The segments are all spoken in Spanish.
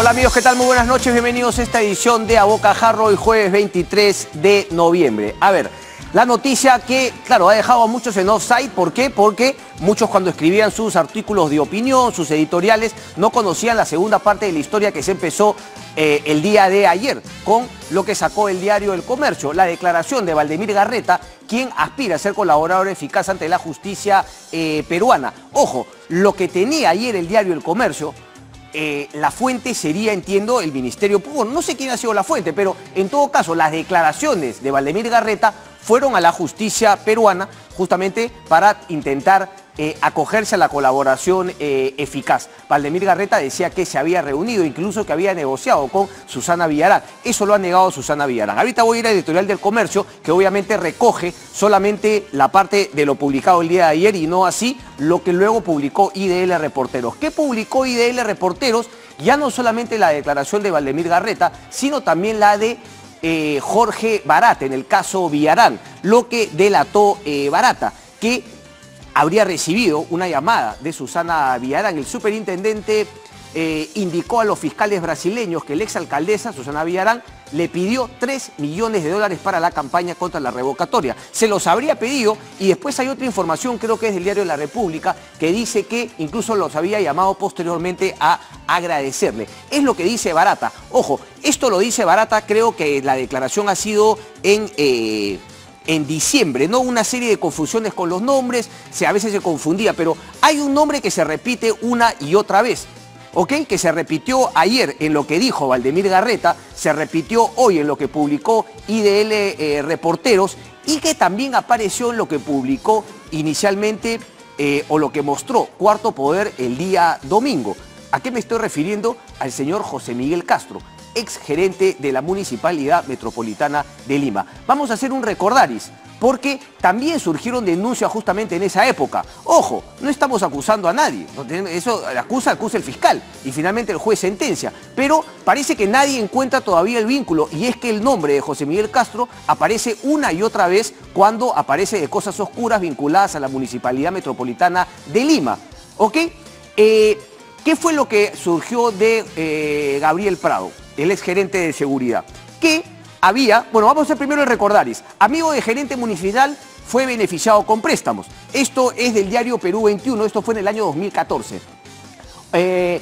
Hola amigos, ¿qué tal? Muy buenas noches, bienvenidos a esta edición de A hoy jueves 23 de noviembre. A ver, la noticia que, claro, ha dejado a muchos en offside, ¿por qué? Porque muchos cuando escribían sus artículos de opinión, sus editoriales, no conocían la segunda parte de la historia que se empezó eh, el día de ayer, con lo que sacó el diario El Comercio, la declaración de Valdemir Garreta, quien aspira a ser colaborador eficaz ante la justicia eh, peruana. Ojo, lo que tenía ayer el diario El Comercio eh, la fuente sería, entiendo, el Ministerio Público. No sé quién ha sido la fuente, pero en todo caso, las declaraciones de Valdemir Garreta fueron a la justicia peruana justamente para intentar eh, acogerse a la colaboración eh, eficaz. Valdemir Garreta decía que se había reunido, incluso que había negociado con Susana Villarán. Eso lo ha negado Susana Villarán. Ahorita voy a ir a editorial del comercio, que obviamente recoge solamente la parte de lo publicado el día de ayer y no así lo que luego publicó IDL Reporteros. ¿Qué publicó IDL Reporteros? Ya no solamente la declaración de Valdemir Garreta, sino también la de eh, Jorge Barata en el caso Villarán, lo que delató Barata, que habría recibido una llamada de Susana Villarán. El superintendente eh, indicó a los fiscales brasileños que la exalcaldesa, Susana Villarán, le pidió 3 millones de dólares para la campaña contra la revocatoria. Se los habría pedido y después hay otra información, creo que es del diario La República, que dice que incluso los había llamado posteriormente a agradecerle. Es lo que dice Barata. Ojo, esto lo dice Barata, creo que la declaración ha sido en... Eh, en diciembre, ¿no? Una serie de confusiones con los nombres, se, a veces se confundía, pero hay un nombre que se repite una y otra vez. ¿ok? Que se repitió ayer en lo que dijo Valdemir Garreta, se repitió hoy en lo que publicó IDL eh, Reporteros y que también apareció en lo que publicó inicialmente eh, o lo que mostró Cuarto Poder el día domingo. ¿A qué me estoy refiriendo? Al señor José Miguel Castro ex gerente de la Municipalidad Metropolitana de Lima. Vamos a hacer un recordaris, porque también surgieron denuncias justamente en esa época. Ojo, no estamos acusando a nadie, eso acusa, acusa el fiscal y finalmente el juez sentencia, pero parece que nadie encuentra todavía el vínculo y es que el nombre de José Miguel Castro aparece una y otra vez cuando aparece de cosas oscuras vinculadas a la Municipalidad Metropolitana de Lima. ¿Ok? Eh, ¿Qué fue lo que surgió de eh, Gabriel Prado? El ex gerente de seguridad, que había, bueno, vamos a hacer primero el recordaris, amigo de gerente municipal fue beneficiado con préstamos. Esto es del diario Perú 21, esto fue en el año 2014. Eh,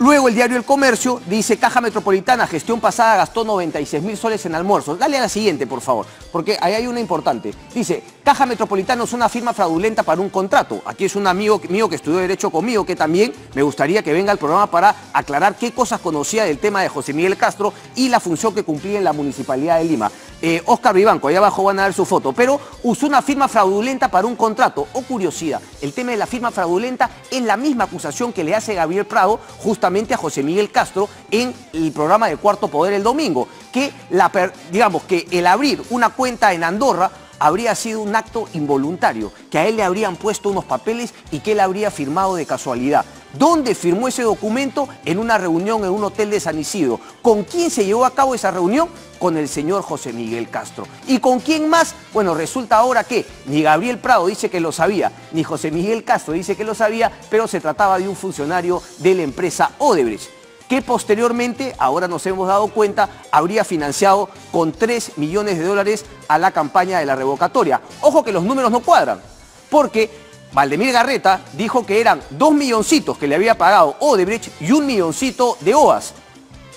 Luego el diario El Comercio dice, Caja Metropolitana, gestión pasada gastó 96 mil soles en almuerzos. Dale a la siguiente, por favor, porque ahí hay una importante. Dice, Caja Metropolitana es una firma fraudulenta para un contrato. Aquí es un amigo mío que estudió Derecho conmigo, que también me gustaría que venga al programa para aclarar qué cosas conocía del tema de José Miguel Castro y la función que cumplía en la Municipalidad de Lima. Eh, Oscar Vivanco, ahí abajo van a ver su foto, pero usó una firma fraudulenta para un contrato. O oh, curiosidad, el tema de la firma fraudulenta es la misma acusación que le hace Gabriel Prado justamente a José Miguel Castro en el programa de Cuarto Poder el domingo, que, la, que el abrir una cuenta en Andorra habría sido un acto involuntario, que a él le habrían puesto unos papeles y que él habría firmado de casualidad. ¿Dónde firmó ese documento? En una reunión en un hotel de San Isidro. ¿Con quién se llevó a cabo esa reunión? Con el señor José Miguel Castro. ¿Y con quién más? Bueno, resulta ahora que ni Gabriel Prado dice que lo sabía, ni José Miguel Castro dice que lo sabía, pero se trataba de un funcionario de la empresa Odebrecht que posteriormente, ahora nos hemos dado cuenta, habría financiado con 3 millones de dólares a la campaña de la revocatoria. Ojo que los números no cuadran, porque Valdemir Garreta dijo que eran dos milloncitos que le había pagado Odebrecht y un milloncito de OAS.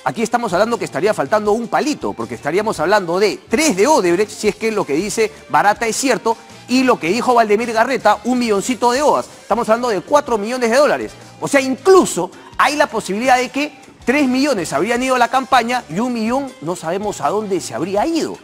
Aquí estamos hablando que estaría faltando un palito, porque estaríamos hablando de tres de Odebrecht, si es que lo que dice Barata es cierto, y lo que dijo Valdemir Garreta, un milloncito de OAS. Estamos hablando de cuatro millones de dólares. O sea, incluso hay la posibilidad de que tres millones habrían ido a la campaña y un millón no sabemos a dónde se habría ido.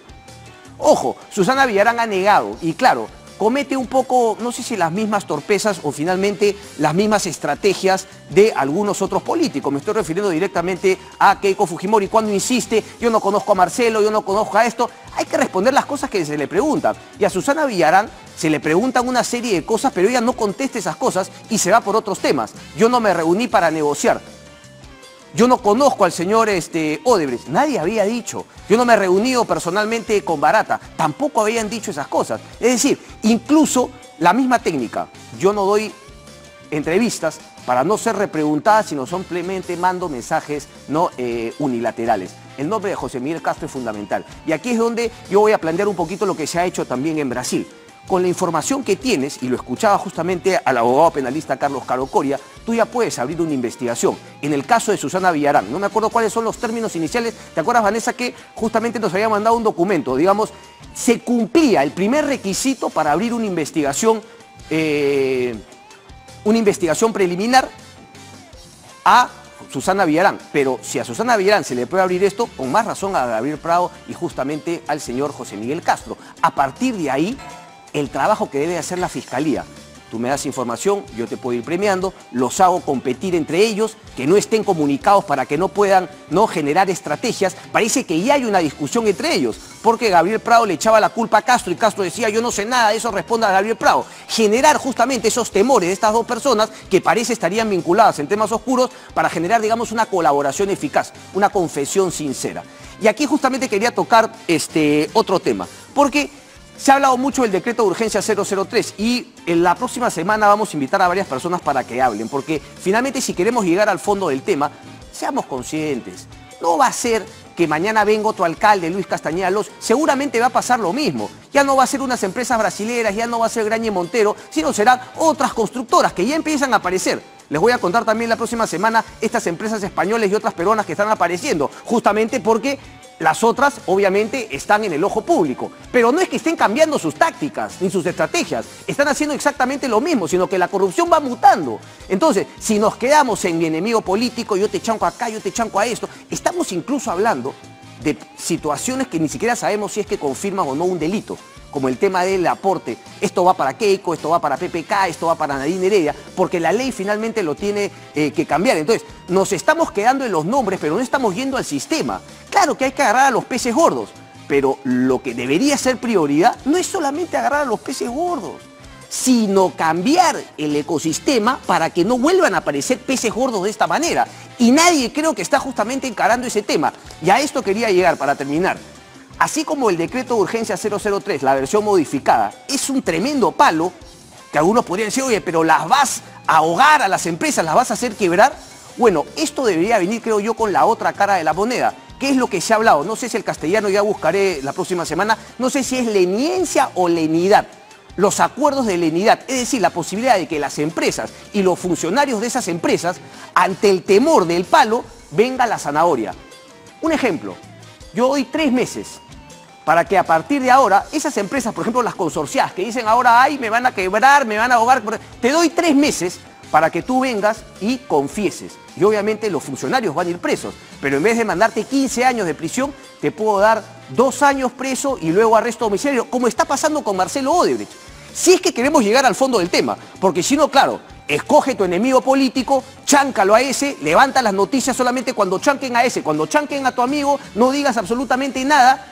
Ojo, Susana Villarán ha negado, y claro, comete un poco, no sé si las mismas torpezas o finalmente las mismas estrategias de algunos otros políticos. Me estoy refiriendo directamente a Keiko Fujimori cuando insiste, yo no conozco a Marcelo, yo no conozco a esto. Hay que responder las cosas que se le preguntan. Y a Susana Villarán se le preguntan una serie de cosas, pero ella no contesta esas cosas y se va por otros temas. Yo no me reuní para negociar. Yo no conozco al señor este, Odebrecht, nadie había dicho. Yo no me he reunido personalmente con Barata, tampoco habían dicho esas cosas. Es decir, incluso la misma técnica, yo no doy entrevistas para no ser repreguntadas, sino simplemente mando mensajes no eh, unilaterales. El nombre de José Miguel Castro es fundamental. Y aquí es donde yo voy a plantear un poquito lo que se ha hecho también en Brasil con la información que tienes, y lo escuchaba justamente al abogado penalista Carlos Caro Coria, tú ya puedes abrir una investigación. En el caso de Susana Villarán, no me acuerdo cuáles son los términos iniciales, ¿te acuerdas Vanessa que justamente nos había mandado un documento? Digamos, se cumplía el primer requisito para abrir una investigación, eh, una investigación preliminar a Susana Villarán. Pero si a Susana Villarán se le puede abrir esto, con más razón a Gabriel Prado y justamente al señor José Miguel Castro. A partir de ahí, el trabajo que debe hacer la Fiscalía. Tú me das información, yo te puedo ir premiando, los hago competir entre ellos, que no estén comunicados para que no puedan no generar estrategias. Parece que ya hay una discusión entre ellos, porque Gabriel Prado le echaba la culpa a Castro y Castro decía yo no sé nada, eso responde a Gabriel Prado. Generar justamente esos temores de estas dos personas que parece estarían vinculadas en temas oscuros para generar, digamos, una colaboración eficaz, una confesión sincera. Y aquí justamente quería tocar este otro tema, porque se ha hablado mucho del decreto de urgencia 003 y en la próxima semana vamos a invitar a varias personas para que hablen, porque finalmente si queremos llegar al fondo del tema, seamos conscientes. No va a ser que mañana venga otro alcalde, Luis Castañeda seguramente va a pasar lo mismo. Ya no va a ser unas empresas brasileras, ya no va a ser Grañe Montero, sino serán otras constructoras que ya empiezan a aparecer. Les voy a contar también la próxima semana estas empresas españolas y otras peruanas que están apareciendo, justamente porque las otras, obviamente, están en el ojo público. Pero no es que estén cambiando sus tácticas ni sus estrategias. Están haciendo exactamente lo mismo, sino que la corrupción va mutando. Entonces, si nos quedamos en mi enemigo político, yo te chanco acá, yo te chanco a esto, estamos incluso hablando de situaciones que ni siquiera sabemos si es que confirman o no un delito como el tema del aporte, esto va para Keiko, esto va para PPK, esto va para Nadine Heredia, porque la ley finalmente lo tiene eh, que cambiar. Entonces, nos estamos quedando en los nombres, pero no estamos yendo al sistema. Claro que hay que agarrar a los peces gordos, pero lo que debería ser prioridad no es solamente agarrar a los peces gordos, sino cambiar el ecosistema para que no vuelvan a aparecer peces gordos de esta manera. Y nadie creo que está justamente encarando ese tema. Y a esto quería llegar para terminar. Así como el decreto de urgencia 003, la versión modificada, es un tremendo palo, que algunos podrían decir, oye, pero las vas a ahogar a las empresas, las vas a hacer quebrar. Bueno, esto debería venir, creo yo, con la otra cara de la moneda. ¿Qué es lo que se ha hablado? No sé si el castellano ya buscaré la próxima semana, no sé si es leniencia o lenidad. Los acuerdos de lenidad, es decir, la posibilidad de que las empresas y los funcionarios de esas empresas, ante el temor del palo, venga la zanahoria. Un ejemplo, yo doy tres meses para que a partir de ahora, esas empresas, por ejemplo las consorciadas, que dicen ahora, ay, me van a quebrar, me van a ahogar, te doy tres meses para que tú vengas y confieses. Y obviamente los funcionarios van a ir presos, pero en vez de mandarte 15 años de prisión, te puedo dar dos años preso y luego arresto domiciliario, como está pasando con Marcelo Odebrecht. Si es que queremos llegar al fondo del tema, porque si no, claro, escoge tu enemigo político, cháncalo a ese, levanta las noticias solamente cuando chanquen a ese, cuando chanquen a tu amigo, no digas absolutamente nada,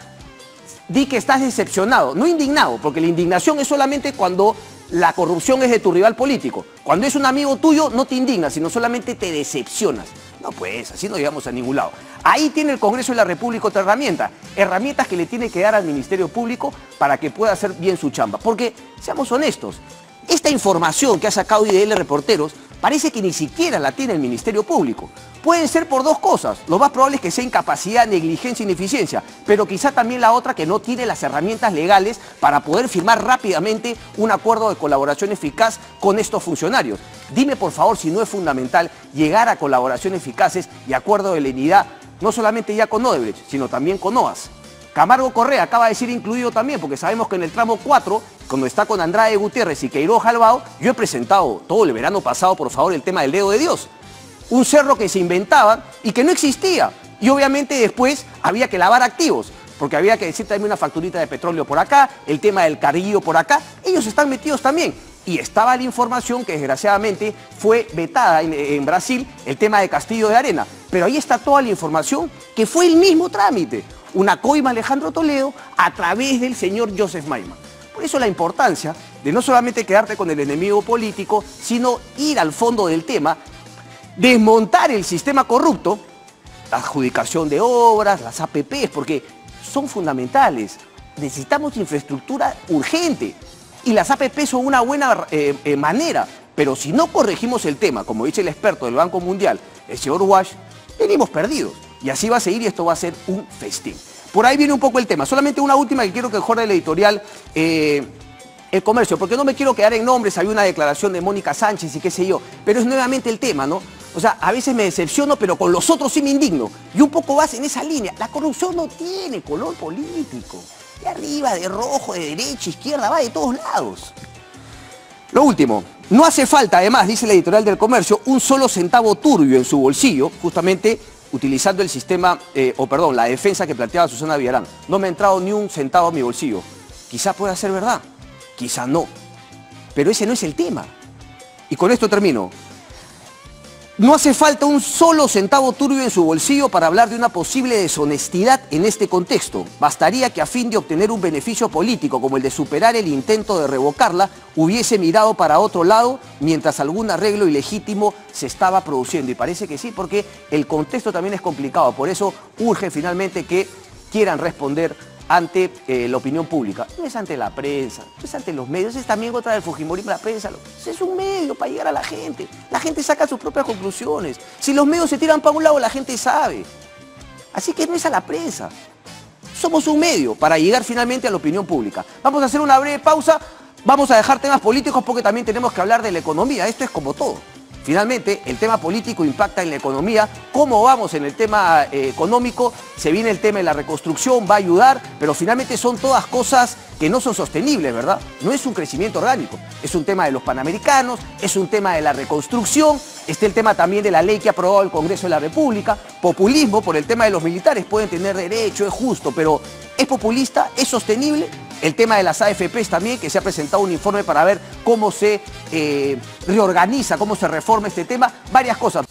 di que estás decepcionado, no indignado, porque la indignación es solamente cuando la corrupción es de tu rival político. Cuando es un amigo tuyo, no te indignas, sino solamente te decepcionas. No, pues, así no llegamos a ningún lado. Ahí tiene el Congreso de la República otra herramienta. Herramientas que le tiene que dar al Ministerio Público para que pueda hacer bien su chamba. Porque, seamos honestos, esta información que ha sacado IDL Reporteros parece que ni siquiera la tiene el Ministerio Público. Pueden ser por dos cosas. Lo más probable es que sea incapacidad, negligencia, ineficiencia, pero quizá también la otra que no tiene las herramientas legales para poder firmar rápidamente un acuerdo de colaboración eficaz con estos funcionarios. Dime por favor si no es fundamental llegar a colaboración eficaces y acuerdo de lenidad, no solamente ya con Odebrecht, sino también con OAS. Camargo Correa acaba de ser incluido también, porque sabemos que en el tramo 4, cuando está con Andrade Gutiérrez y Queiroz Jalbao, yo he presentado todo el verano pasado, por favor, el tema del dedo de Dios. Un cerro que se inventaba y que no existía. Y obviamente después había que lavar activos, porque había que decir también una facturita de petróleo por acá, el tema del carguillo por acá. Ellos están metidos también. Y estaba la información que desgraciadamente fue vetada en Brasil, el tema de Castillo de Arena. Pero ahí está toda la información que fue el mismo trámite una coima Alejandro Toledo a través del señor Joseph Maima. Por eso la importancia de no solamente quedarte con el enemigo político, sino ir al fondo del tema, desmontar el sistema corrupto, la adjudicación de obras, las APPs, porque son fundamentales. Necesitamos infraestructura urgente y las APP son una buena eh, eh, manera Pero si no corregimos el tema, como dice el experto del Banco Mundial, el señor Wash, venimos perdidos. Y así va a seguir y esto va a ser un festín. Por ahí viene un poco el tema. Solamente una última que quiero que mejore el editorial. Eh, el comercio, porque no me quiero quedar en nombres, hay una declaración de Mónica Sánchez y qué sé yo, pero es nuevamente el tema, ¿no? O sea, a veces me decepciono, pero con los otros sí me indigno. Y un poco vas en esa línea. La corrupción no tiene color político. De arriba, de rojo, de derecha, izquierda, va de todos lados. Lo último, no hace falta, además, dice la editorial del comercio, un solo centavo turbio en su bolsillo, justamente utilizando el sistema, eh, o perdón, la defensa que planteaba Susana Villarán. No me ha entrado ni un centavo a mi bolsillo. Quizá pueda ser verdad, quizá no. Pero ese no es el tema. Y con esto termino. No hace falta un solo centavo turbio en su bolsillo para hablar de una posible deshonestidad en este contexto. Bastaría que a fin de obtener un beneficio político como el de superar el intento de revocarla, hubiese mirado para otro lado mientras algún arreglo ilegítimo se estaba produciendo. Y parece que sí, porque el contexto también es complicado. Por eso urge finalmente que quieran responder ante eh, la opinión pública. No es ante la prensa, no es ante los medios, es también contra el Fujimorismo, la prensa. Es un medio para llegar a la gente. La gente saca sus propias conclusiones. Si los medios se tiran para un lado, la gente sabe. Así que no es a la prensa. Somos un medio para llegar finalmente a la opinión pública. Vamos a hacer una breve pausa. Vamos a dejar temas políticos porque también tenemos que hablar de la economía. Esto es como todo. Finalmente, el tema político impacta en la economía. ¿Cómo vamos en el tema eh, económico? Se viene el tema de la reconstrucción, va a ayudar, pero finalmente son todas cosas que no son sostenibles, ¿verdad? No es un crecimiento orgánico. Es un tema de los panamericanos, es un tema de la reconstrucción, está el tema también de la ley que ha aprobado el Congreso de la República. Populismo por el tema de los militares, pueden tener derecho, es justo, pero ¿es populista? ¿Es sostenible? El tema de las AFPs también, que se ha presentado un informe para ver cómo se eh, reorganiza, cómo se reforma este tema, varias cosas.